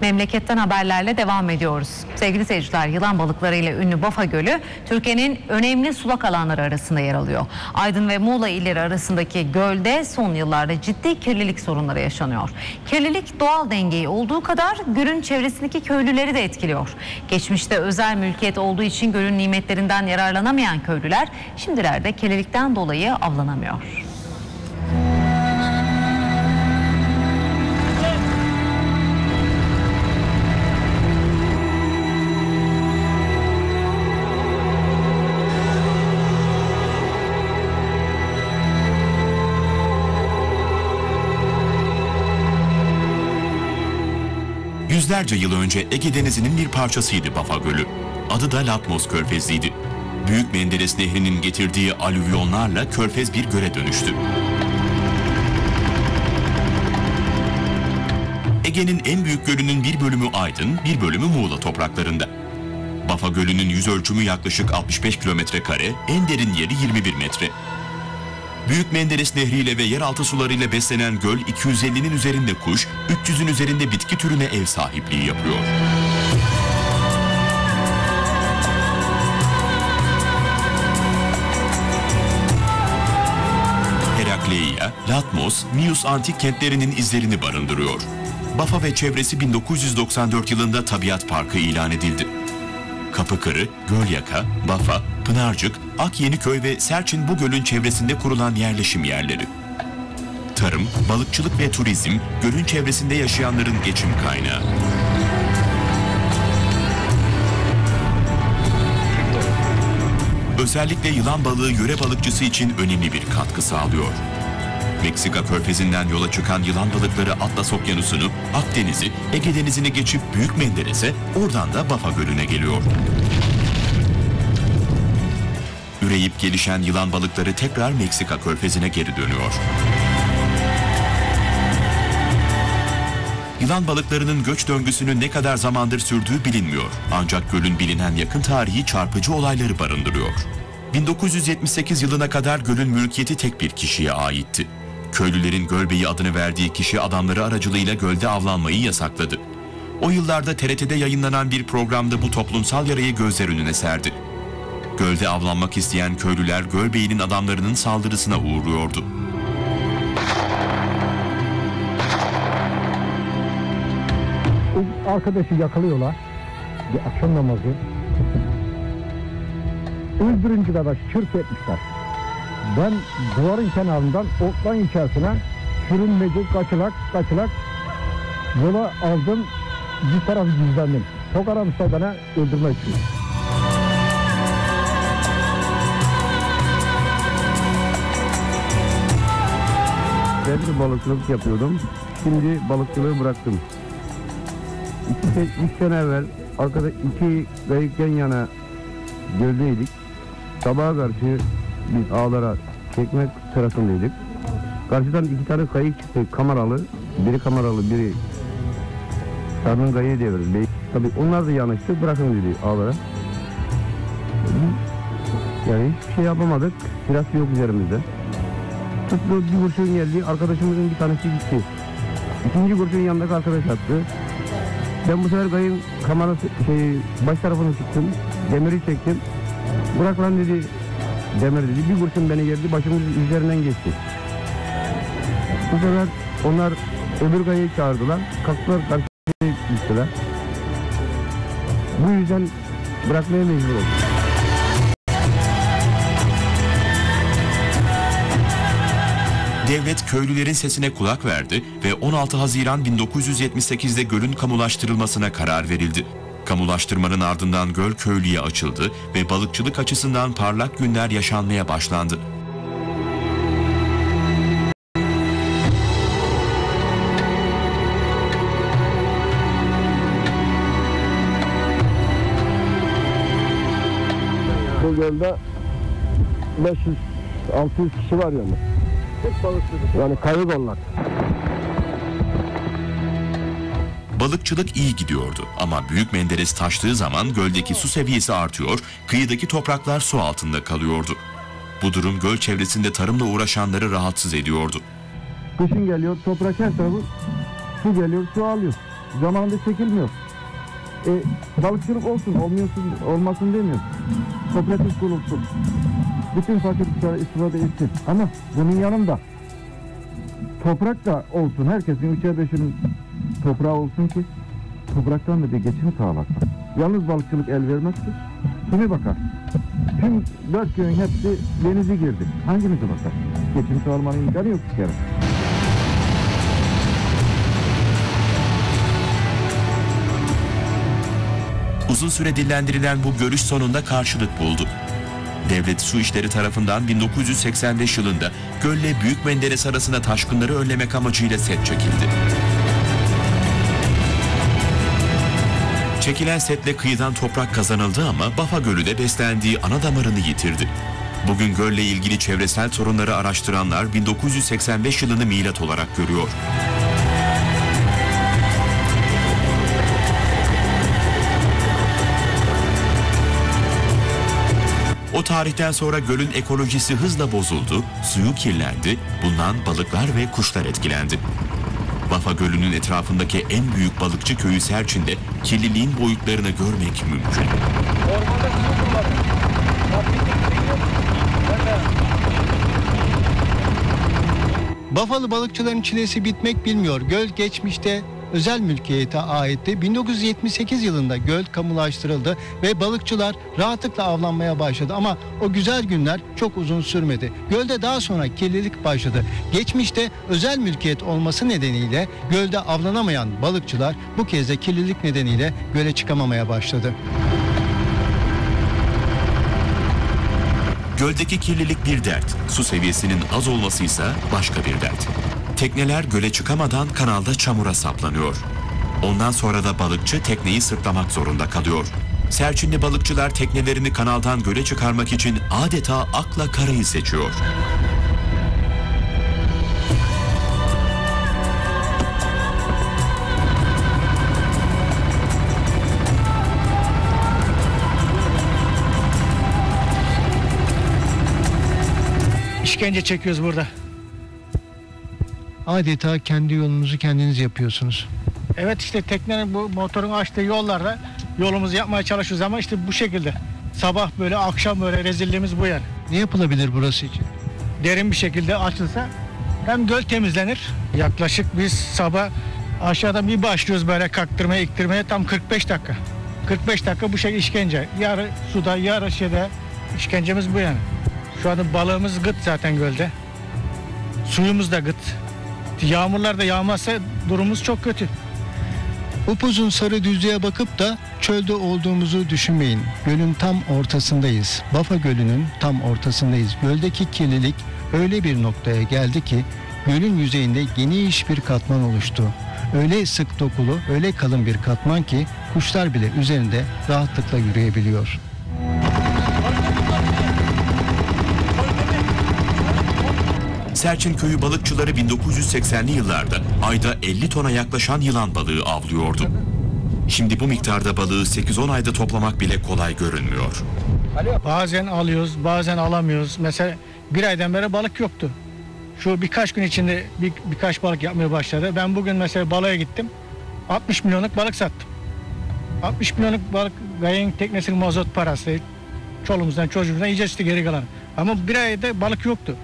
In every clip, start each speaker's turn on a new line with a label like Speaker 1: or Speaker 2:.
Speaker 1: Memleketten haberlerle devam ediyoruz. Sevgili seyirciler yılan balıkları ile ünlü Bafa Gölü Türkiye'nin önemli sulak alanları arasında yer alıyor. Aydın ve Muğla illeri arasındaki gölde son yıllarda ciddi kirlilik sorunları yaşanıyor. Kirlilik doğal dengeyi olduğu kadar gölün çevresindeki köylüleri de etkiliyor. Geçmişte özel mülkiyet olduğu için gölün nimetlerinden yararlanamayan köylüler şimdilerde kirlilikten dolayı avlanamıyor.
Speaker 2: Yüzlerce yıl önce Ege Denizi'nin bir parçasıydı Bafa Gölü. Adı da Latmos Körfezi'ydi. Büyük Menderes Nehri'nin getirdiği alüvyonlarla körfez bir göle dönüştü. Ege'nin en büyük gölünün bir bölümü Aydın, bir bölümü Muğla topraklarında. Bafa Gölü'nün yüz ölçümü yaklaşık 65 kilometre kare, en derin yeri 21 metre. Büyük Menderes Nehri ile ve yeraltı sularıyla beslenen göl 250'nin üzerinde kuş, 300'ün üzerinde bitki türüne ev sahipliği yapıyor. Herakleia, Latmos, Mius antik kentlerinin izlerini barındırıyor. Bafa ve çevresi 1994 yılında Tabiat Parkı ilan edildi. Kapıkırı, Gölyaka, Bafa, Pınarcık, Akyeniköy ve Serçin bu gölün çevresinde kurulan yerleşim yerleri. Tarım, balıkçılık ve turizm gölün çevresinde yaşayanların geçim kaynağı. Özellikle yılan balığı yöre balıkçısı için önemli bir katkı sağlıyor. Meksika körfezinden yola çıkan yılan balıkları Atlas Okyanusu'nu, Akdeniz'i, Ege Denizi'ni geçip Büyük Menderes'e, oradan da Bafa Gölü'ne geliyor. Üreyip gelişen yılan balıkları tekrar Meksika körfezine geri dönüyor. Yılan balıklarının göç döngüsünün ne kadar zamandır sürdüğü bilinmiyor. Ancak gölün bilinen yakın tarihi çarpıcı olayları barındırıyor. 1978 yılına kadar gölün mülkiyeti tek bir kişiye aitti. Köylülerin Gölbeyi adını verdiği kişi adamları aracılığıyla gölde avlanmayı yasakladı. O yıllarda TRT'de yayınlanan bir programda bu toplumsal yarayı gözler önüne serdi. Gölde avlanmak isteyen köylüler Gölbeyinin adamlarının saldırısına uğruyordu.
Speaker 3: Arkadaşı yakalıyorlar. Bir akşam namazı. Öldürünce kadar çırp etmişler. Ben duvarın kenarından otlan içerisine sürünmece kaçılak kaçılak yola aldım bir tarafı gizlendim. Çok aramışlar bana öldürmek için.
Speaker 4: Ben de balıkçılık yapıyordum. Şimdi balıkçılığı bıraktım. İki, üç sene evvel arkada iki kayık yan yana göldeydik. Sabaha karşı biz ağlara çekmek sırasındaydık. Karşıdan iki tane kayık çıktı kameralı. Biri kameralı biri sarının kayığı devirdi. Tabii onlar da yanaştı bırakın dedi ağlara. Yani hiçbir şey yapamadık. Silah yok üzerimizde. Tuttu bir kurşun geldi. Arkadaşımızın bir tanesi gitti. İkinci kurşun yanındaki arkadaş attı. Ben bu sefer kayın kamerası şey baş tarafını çıktım. Demiri çektim. Bırak lan dedi. Demir dedi. Bir kurşun beni geldi. Başımın üzerinden geçti. Bu sefer onlar öbür kayayı çağırdılar. Kalktılar karşıya gittiler. Bu yüzden bırakmaya mecbur oldum.
Speaker 2: Devlet köylülerin sesine kulak verdi ve 16 Haziran 1978'de gölün kamulaştırılmasına karar verildi. Kamulaştırmanın ardından göl köylüye açıldı ve balıkçılık açısından parlak günler yaşanmaya başlandı.
Speaker 3: Bu gölde 500 600 kişi var yani. Yani kayıp onlar.
Speaker 2: Balıkçılık iyi gidiyordu ama Büyük Menderes taştığı zaman göldeki su seviyesi artıyor, kıyıdaki topraklar su altında kalıyordu. Bu durum göl çevresinde tarımla uğraşanları rahatsız ediyordu.
Speaker 3: Kışın geliyor toprak her tarafı su geliyor su alıyor. Zamanında çekilmiyor. E, balıkçılık olsun, olmuyorsun, olmasın demiyor. Kooperatif kurulsun. Bütün fakirlikler istifade etsin. Ama bunun yanında toprak da olsun. Herkesin üçer beşinin toprağı olsun ki topraktan da bir geçim sağlasın. Yalnız balıkçılık el vermez ki. Kimi bakar? Tüm dört köyün hepsi denize girdi. Hangimize bakar? Geçim sağlamanın imkanı yok bir kere.
Speaker 2: Uzun süre dillendirilen bu görüş sonunda karşılık buldu. Devlet Su İşleri tarafından 1985 yılında gölle Büyük Menderes arasında taşkınları önlemek amacıyla set çekildi. Çekilen setle kıyıdan toprak kazanıldı ama Bafa Gölü de beslendiği ana damarını yitirdi. Bugün gölle ilgili çevresel sorunları araştıranlar 1985 yılını milat olarak görüyor. O tarihten sonra gölün ekolojisi hızla bozuldu, suyu kirlendi, bundan balıklar ve kuşlar etkilendi. Bafa Gölü'nün etrafındaki en büyük balıkçı köyü Serçin'de kirliliğin boyutlarını görmek mümkün.
Speaker 5: Bafalı balıkçıların çilesi bitmek bilmiyor. Göl geçmişte özel mülkiyete aitti. 1978 yılında göl kamulaştırıldı ve balıkçılar rahatlıkla avlanmaya başladı. Ama o güzel günler çok uzun sürmedi. Gölde daha sonra kirlilik başladı. Geçmişte özel mülkiyet olması nedeniyle gölde avlanamayan balıkçılar bu kez de kirlilik nedeniyle göle çıkamamaya başladı.
Speaker 2: Göldeki kirlilik bir dert, su seviyesinin az olması ise başka bir dert. Tekneler göle çıkamadan kanalda çamura saplanıyor. Ondan sonra da balıkçı tekneyi sırtlamak zorunda kalıyor. Serçinli balıkçılar teknelerini kanaldan göle çıkarmak için adeta akla karayı seçiyor.
Speaker 6: İşkence çekiyoruz burada.
Speaker 5: Adeta kendi yolunuzu kendiniz yapıyorsunuz.
Speaker 6: Evet işte teknenin bu motorun açtığı yollarda yolumuzu yapmaya çalışıyoruz ama işte bu şekilde. Sabah böyle akşam böyle rezilliğimiz bu yani.
Speaker 5: Ne yapılabilir burası için?
Speaker 6: Derin bir şekilde açılsa hem göl temizlenir. Yaklaşık biz sabah aşağıdan bir başlıyoruz böyle kaktırmaya iktirmeye tam 45 dakika. 45 dakika bu şey işkence. Yarı suda yarı şeyde işkencemiz bu yani. Şu anda balığımız gıt zaten gölde. Suyumuz da gıt. Yağmurlar da yağmazsa durumumuz çok kötü.
Speaker 5: Upuzun sarı düzlüğe bakıp da çölde olduğumuzu düşünmeyin. Gölün tam ortasındayız. Bafa Gölü'nün tam ortasındayız. Göldeki kirlilik öyle bir noktaya geldi ki gölün yüzeyinde geniş bir katman oluştu. Öyle sık dokulu, öyle kalın bir katman ki kuşlar bile üzerinde rahatlıkla yürüyebiliyor.
Speaker 2: Serçin köyü balıkçıları 1980'li yıllarda ayda 50 tona yaklaşan yılan balığı avlıyordu. Şimdi bu miktarda balığı 8-10 ayda toplamak bile kolay görünmüyor.
Speaker 6: Bazen alıyoruz, bazen alamıyoruz. Mesela bir aydan beri balık yoktu. Şu birkaç gün içinde bir, birkaç balık yapmaya başladı. Ben bugün mesela balığa gittim. 60 milyonluk balık sattım. 60 milyonluk balık gayın teknesinin mazot parası. Çoluğumuzdan çocuğumuzdan iyice işte geri kalan. Ama bir ayda balık yoktu.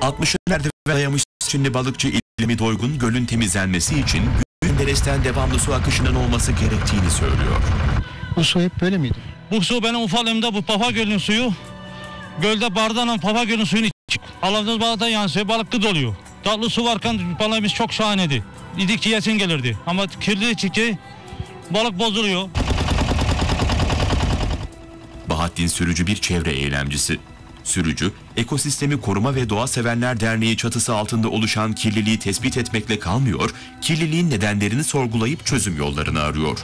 Speaker 2: ...60'larda dayamış Çinli balıkçı İlmi Doygun gölün temizlenmesi için Menderes'ten devamlı su akışının olması gerektiğini söylüyor.
Speaker 5: Bu su hep böyle miydi?
Speaker 7: Bu su benim ufalığımda bu Papa Gölü'nün suyu. Gölde bardağla Papa Gölü'nün suyunu içtik. Aldığımız balıktan yansıyor, balık gıd oluyor. Tatlı su varken balığımız çok şahaneydi. İdikçe yesin gelirdi. Ama kirli içtikçe balık bozuluyor.
Speaker 2: Bahattin Sürücü bir çevre eylemcisi. Sürücü, Ekosistemi Koruma ve Doğa Sevenler Derneği çatısı altında oluşan kirliliği tespit etmekle kalmıyor, kirliliğin nedenlerini sorgulayıp çözüm yollarını arıyor.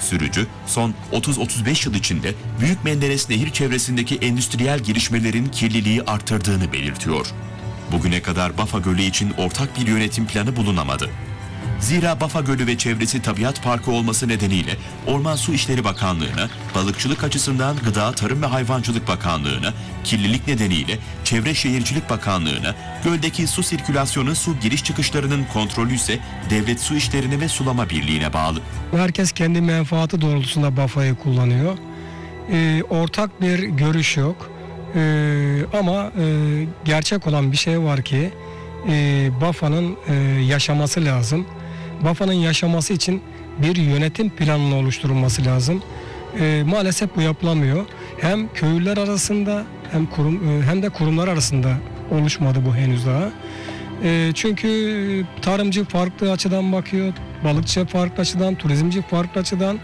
Speaker 2: Sürücü, son 30-35 yıl içinde Büyük Menderes Nehir çevresindeki endüstriyel gelişmelerin kirliliği arttırdığını belirtiyor. Bugüne kadar Bafa Gölü için ortak bir yönetim planı bulunamadı. Zira Bafa Gölü ve çevresi tabiat parkı olması nedeniyle Orman Su İşleri Bakanlığı'na, balıkçılık açısından Gıda, Tarım ve Hayvancılık Bakanlığı'na, kirlilik nedeniyle Çevre Şehircilik Bakanlığı'na, göldeki su sirkülasyonu su giriş çıkışlarının kontrolü ise Devlet Su İşlerine ve Sulama Birliği'ne bağlı.
Speaker 8: Herkes kendi menfaati doğrultusunda Bafa'yı kullanıyor. Ee, ortak bir görüş yok. Ee, ama e, gerçek olan bir şey var ki e, Bafa'nın e, yaşaması lazım. Bafa'nın yaşaması için bir yönetim planının oluşturulması lazım. E, maalesef bu yapılamıyor. Hem köylüler arasında hem kurum e, hem de kurumlar arasında oluşmadı bu henüz daha. E, çünkü tarımcı farklı açıdan bakıyor, balıkçı farklı açıdan, turizmci farklı açıdan.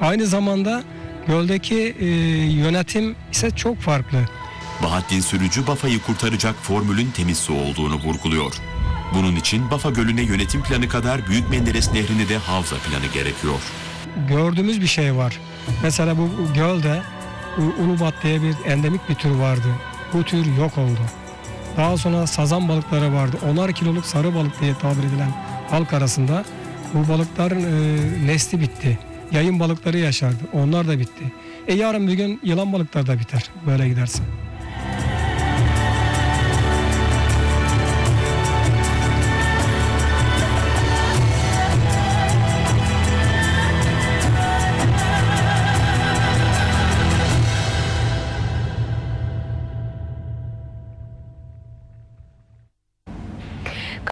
Speaker 8: Aynı zamanda göldeki e, yönetim ise çok farklı.
Speaker 2: Bahattin Sürücü Bafa'yı kurtaracak formülün temiz su olduğunu vurguluyor. Bunun için Bafa Gölü'ne yönetim planı kadar Büyük Menderes Nehri'ne de havza planı gerekiyor.
Speaker 8: gördüğümüz bir şey var. Mesela bu gölde ulubat diye bir endemik bir tür vardı. Bu tür yok oldu. Daha sonra sazan balıkları vardı. Onar kiloluk sarı balık diye tabir edilen halk arasında bu balıkların e, nesli bitti. Yayın balıkları yaşardı. Onlar da bitti. E yarın bir gün yılan balıkları da biter böyle giderse.